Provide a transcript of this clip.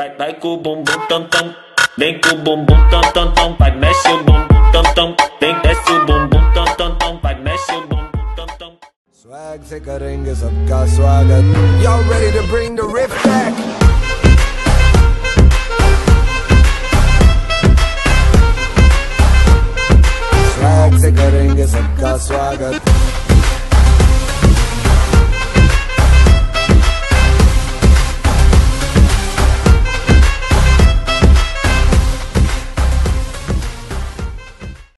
Vai, vai com o bumbum tam tam. Vem com o bumbum tam tam tam. Vai, mexe o bumbum tam tam. Vem, desce o bumbum tam tam tam. Vai, mexe o bumbum tam tam. Swag se karenge sabka swagat. Y'all ready to bring the riff back? Swag se karenge sabka swagat.